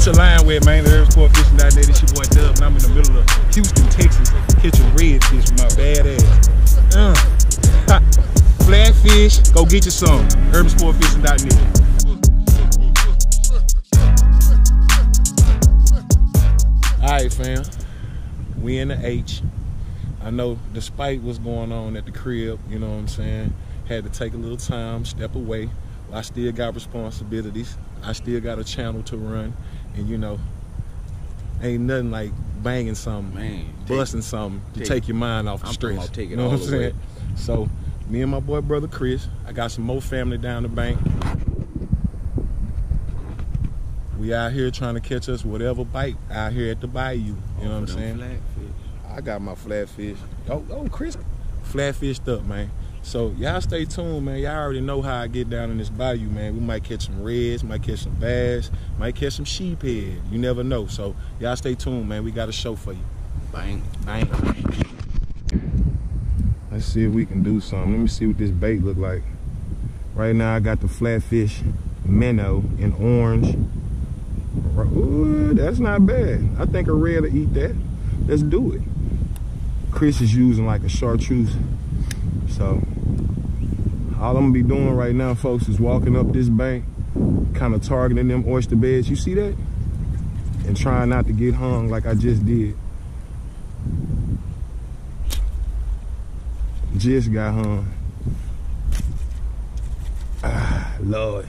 Get your line wet, man. The urbansportfishing.net. It's your boy Dub, and I'm in the middle of Houston, Texas, catching redfish with my bad ass. Uh. Flatfish, go get you some. urbansportfishing.net. All right, fam. We in the H. I know despite what's going on at the crib, you know what I'm saying, had to take a little time, step away. I still got responsibilities. I still got a channel to run. And you know, ain't nothing like banging something, Man, busting something to take- take your mind off the I'm stress. take it you know all what I'm saying? So, me and my boy brother Chris, I got some more family down the bank. We out here trying to catch us whatever bite out here at the bayou. You know what I'm saying? I got my flatfish. Oh, oh, Chris, flatfished up, man. So y'all stay tuned, man. Y'all already know how I get down in this bayou, man. We might catch some reds, might catch some bass, might catch some sheephead. You never know. So y'all stay tuned, man. We got a show for you. Bang. Bang. Let's see if we can do something. Let me see what this bait look like. Right now I got the flatfish minnow in orange. Ooh, that's not bad. I think a red will eat that. Let's do it. Chris is using like a chartreuse. So all I'm gonna be doing right now, folks, is walking up this bank, kind of targeting them oyster beds. You see that? And trying not to get hung like I just did. Just got hung. Ah, Lord.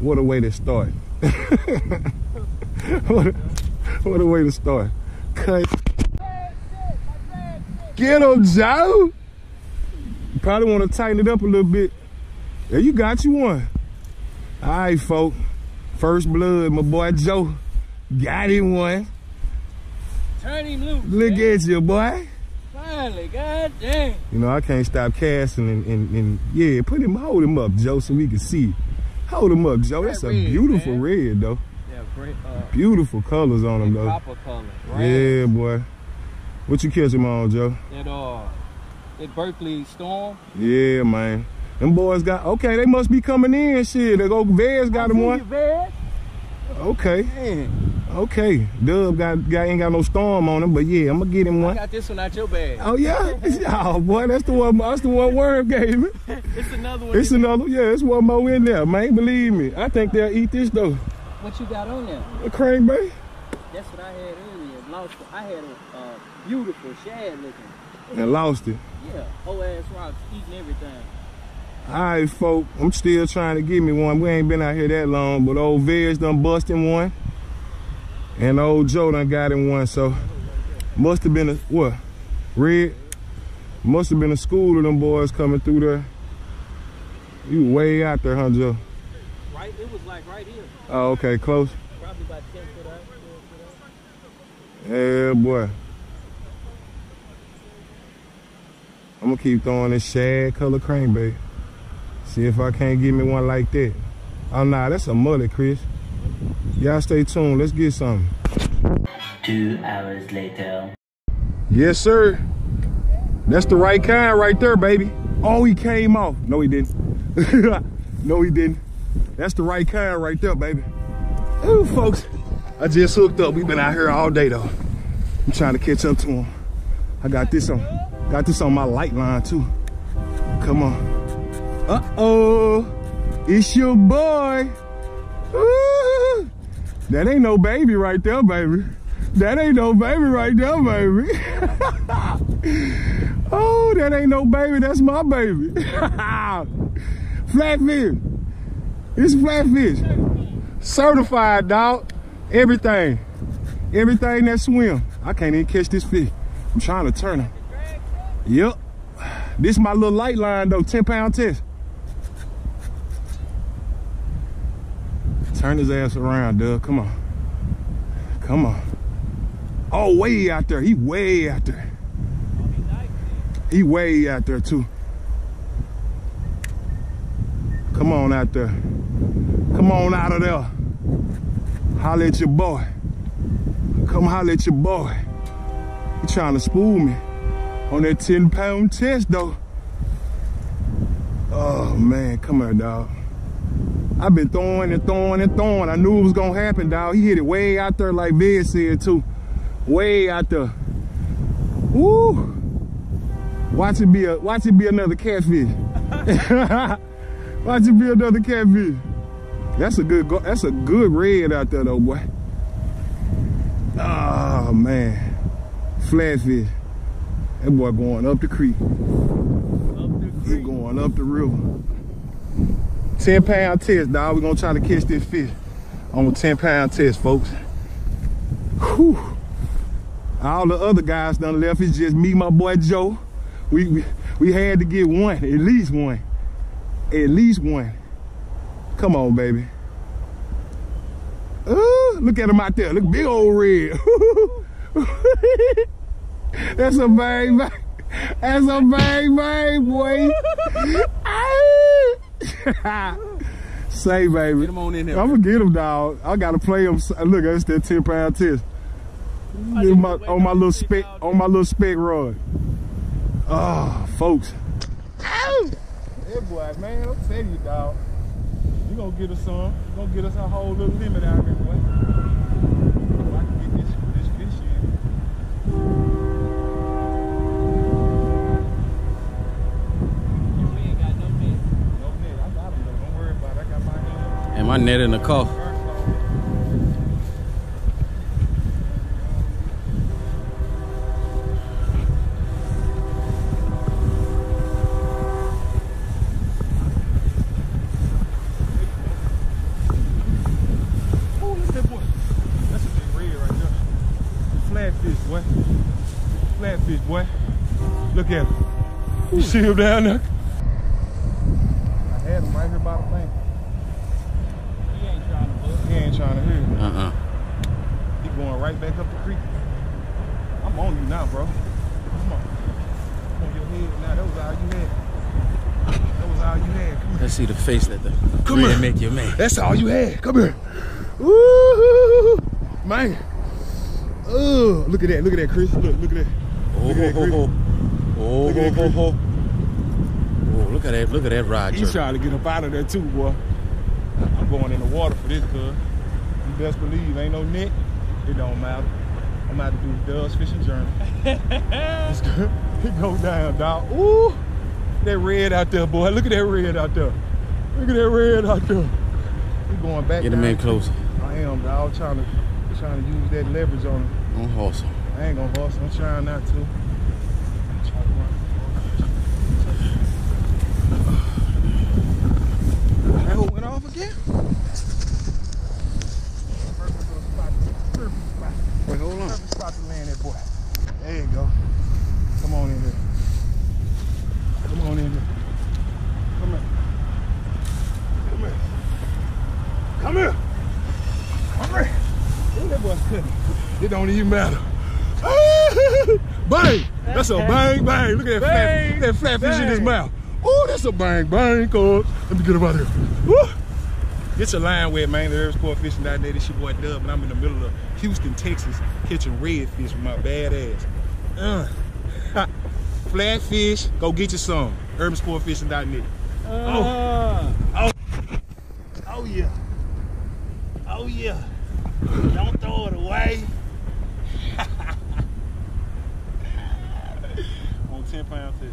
What a way to start. what, a, what a way to start. Cut. Get him, Joe. Probably want to tighten it up a little bit. There you got you one. All right, folks. First blood, my boy Joe. Got him one. Turn him loose. Look man. at you, boy. Finally, god damn. You know, I can't stop casting and, and, and yeah, put him, hold him up, Joe, so we can see. Hold him up, Joe. That's a beautiful man. red, though. Yeah, great. Uh, Beautiful colors on him, though. copper color. Right? Yeah, boy. What you catch him on, Joe? That uh, that Berkley storm. Yeah, man. Them boys got, okay, they must be coming in, shit. They go, Vez got him one. Bad. Okay, Man, okay. Dub got, got, ain't got no storm on him, but yeah, I'm gonna get him I one. got this one out your bag. Oh, yeah? oh, boy, that's the one, that's the one Worm gave me. It's another one. It's another, yeah, it's one more in there, man. Believe me. I think they'll eat this, though. What you got on there? A crankbait. That's what I had earlier. Lost. I had a uh, beautiful shad looking. And lost it. Yeah, whole ass rocks eating everything. All right, folk, I'm still trying to get me one. We ain't been out here that long, but old Vez done busting one. And old Joe done got him one, so must have been a, what, red? Must have been a school of them boys coming through there. You way out there, huh, Joe? Right, it was like right here, Oh, okay, close. probably about ten foot out. 12 foot out. Yeah, boy. I'm gonna keep throwing this shad color crankbait. See if I can't get me one like that. Oh nah, that's a mullet, Chris. Y'all stay tuned. Let's get something. Two hours later. Yes, sir. That's the right kind right there, baby. Oh, he came off. No, he didn't. no, he didn't. That's the right kind right there, baby. Ooh, folks. I just hooked up. We've been out here all day, though. I'm trying to catch up to him. I got this on. Got this on my light line, too. Come on. Uh-oh. It's your boy. Ooh. That ain't no baby right there, baby. That ain't no baby right there, baby. oh, that ain't no baby. That's my baby. flatfish. It's flatfish. Certified, dog. Everything. Everything that swim. I can't even catch this fish. I'm trying to turn him. Yep. This my little light line, though. 10 pound test. Turn his ass around, Doug. Come on. Come on. Oh, way out there. He way out there. He way out there too. Come on out there. Come on out of there. Holler at your boy. Come holler at your boy. He trying to spool me on that 10 pound test though. Oh man, come on, dog. I've been throwing and throwing and throwing. I knew it was gonna happen, dog. He hit it way out there, like Vid said too. Way out there. Woo! Watch it be a watch it be another catfish. watch it be another catfish. That's a good that's a good red out there though, boy. Oh man. Flatfish. That boy going up the creek. Up the He going up the river. 10 pound test, dog. We're gonna try to catch this fish on a 10 pound test, folks. Whew. All the other guys done left. It's just me, my boy Joe. We, we we had to get one, at least one. At least one. Come on, baby. Ooh, look at him out there. Look, big old red. That's a bang bang. That's a bang bang, boy. Ah. Say, baby. Get him on in there. I'm gonna get him, dog. I gotta play him. Look, that's that 10 pound test. In my, on my little spec, on my little spec rod. Oh, ah, folks. Ow! That boy, man, I'm telling you, dog. You gonna get us some. You gonna get us a whole little limit out here, boy. So I can get this, this fish in. We ain't got no net. No net, I got him though. Don't worry about it. I got my hand. And my net in the car. Oh, look at that boy. That's a big red right there. Flatfish, boy. Flatfish, boy. Look at him. You see him down there? I had him right here by the bank. He ain't trying to look. He ain't trying to hear me. Uh-uh. He going right back up the creek. I'm on you now, bro. Come on. Come on your head now. That was all you had. That was all you had. Come here. Let's see the face that the Come here. make you man. That's all you had. Come here. Woo! Man. Oh, look at that. Look at that, Chris. Look, look at that. Oh, Look at that oh, creek. oh, oh, Look at that oh, oh, oh. Oh, look at that, look at that rod He's jerk. trying to get up out of there too, boy. I'm going in the water for this, cuz. You best believe ain't no net. It don't matter. I'm about to do the Doug's Fishing good. It go down, dog. Ooh, that red out there, boy. Look at that red out there. Look at that red out there. We going back. Get him down. in closer. I am, dog. Trying to trying to use that leverage on him. On horse. I ain't gonna hustle. I'm trying not to. I'm trying to run. That went off again? Perfect little spot. Perfect spot. Wait, hold on. Perfect spot to land that boy. There you go. Come on in here. Come on in here. Come here. Come here. Come here. Come here. That boy cutting. It don't even matter. bang! That's a bang bang. Look at that flat, that flat fish in his mouth. Oh, that's a bang bang, cuz. Let me get him out of here. Woo! Get your line wet, man. The Urban Sport Fishing Net. It's your boy Dub, and I'm in the middle of Houston, Texas, catching redfish with my bad ass. Uh. Flat fish, go get you some. UrbanSportFishing.net. Oh. Oh Oh yeah. Oh yeah. Don't throw it away. On 10 pound test.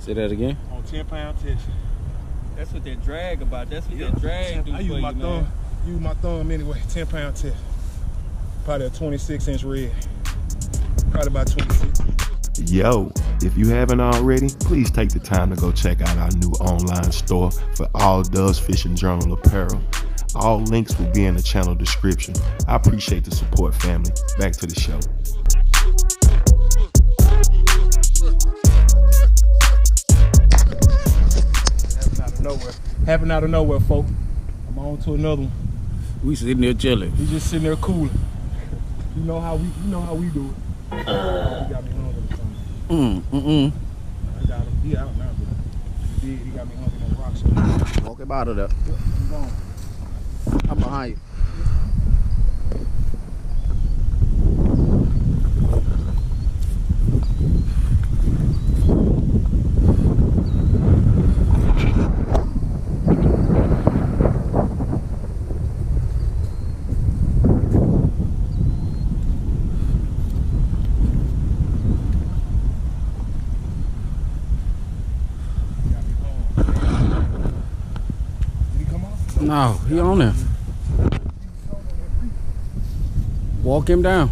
Say that again. On 10 pound test. That's what that drag about. That's what that drag do I for use you, my man. thumb. Use my thumb anyway. 10 pound test. Probably a 26 inch red. Probably about 26. Yo, if you haven't already, please take the time to go check out our new online store for all Dubb's Fishing Journal apparel. All links will be in the channel description. I appreciate the support, family. Back to the show. Happened out of nowhere. Happened out of nowhere, folk. I'm on to another one. We sitting there chilling. We just sitting there cooling. You know how we you know how we do it. He got me hungry or something. Mm, mm, I got him. He out now, but he did. He got me hungry on rocks. So I'm mm. Walk about it up. gone. I'm behind you. No, he on there. Walk him down.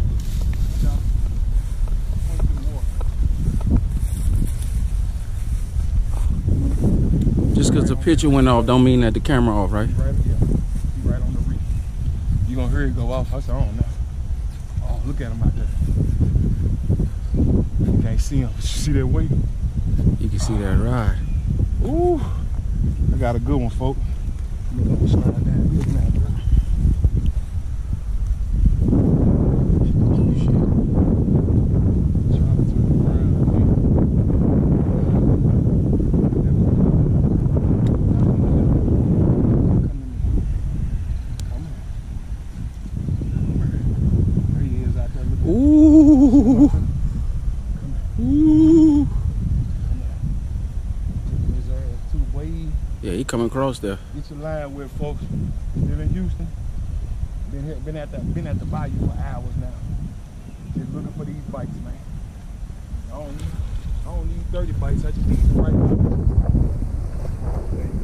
Just because the picture went off don't mean that the camera off, right? Right, yeah. He right on the reef. You gonna hear it go off? I said, I don't know. Oh, look at him out there. You can't see him. You see that weight? You can see that ride. Ooh, I got a good one, folk. Yeah, he coming across there. Get line with folks. Still in Houston. Been here, been at the been at the bayou for hours now. Just looking for these bites, man. I don't need I don't need 30 bites, I just need the right one. There you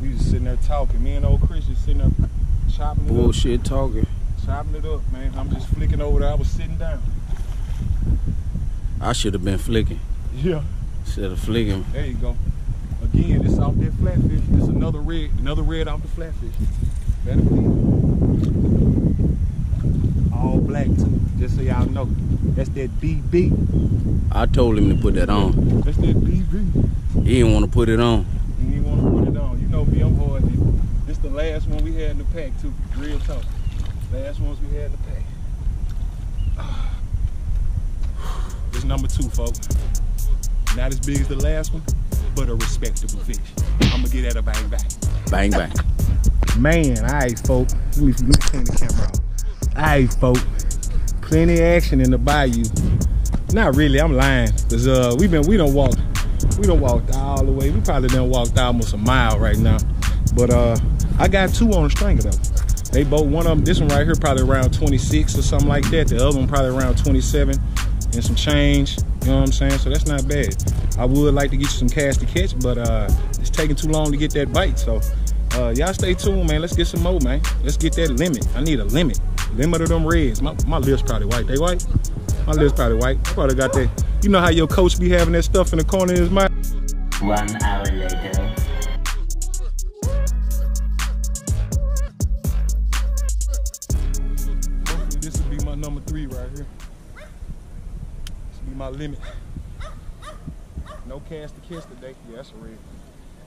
We just sitting there talking. Me and old Chris just sitting there chopping it up Bullshit talking. chopping it up, man. I'm just flicking over there. I was sitting down. I should have been flicking Yeah, instead of flicking. there you go. Again, this off that flatfish. This another red, another red off the flatfish. Better. All black too, just so y'all know. That's that BB. I told him to put that on. That's that BB. He didn't want to put it on. You didn't want to put it on. You know me, I'm hard. This the last one we had in the pack too. Real talk. Last ones we had in the pack. Ah. This number two, folks. Not as big as the last one, but a respectable fish. I'm gonna get at a bang bang. Bang bang. Man, alright, folk. Let me, let me clean the camera off. Alright, folk. Plenty of action in the bayou. Not really, I'm lying. Cause uh we've been we don't walk we don't walk all the way. We probably done walked almost a mile right now. But uh I got two on the stringer though. They both one of them, this one right here probably around 26 or something like that. The other one probably around 27 and some change. You know what I'm saying? So that's not bad. I would like to get you some cash to catch, but uh it's taking too long to get that bite. So uh, y'all stay tuned, man. Let's get some more, man. Let's get that limit. I need a limit. Limit of them reds. My, my lips probably white. They white? My lips probably white. I probably got that. You know how your coach be having that stuff in the corner of his mouth? One hour later. Hopefully this will be my number three right here. Be my limit. No cast to kiss today. Yeah, that's a red.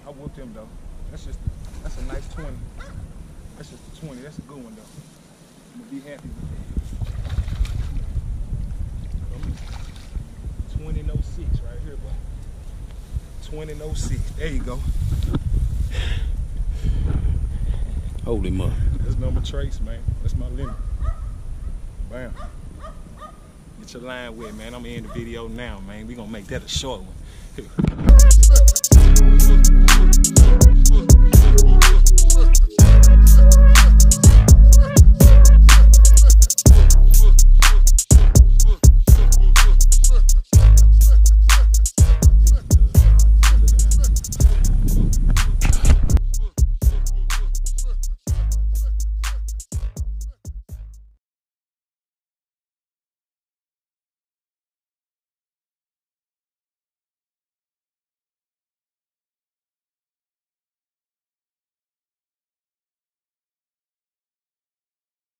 I whooped him though. That's just that's a nice 20. That's just a 20. That's a good one though. I'm gonna be happy with that. Come on. 2006 right here, boy. 2006. There you go. Hold him up. That's number trace, man. That's my limit. Bam. Get your line with, man. I'm in the video now, man. We gonna make that a short one.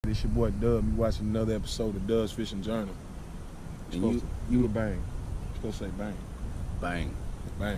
This your boy Dub. You watching another episode of Dubb's Fishing Journal. And Supposed you, to- you the bang. Supposed to say bang. bang. Bang.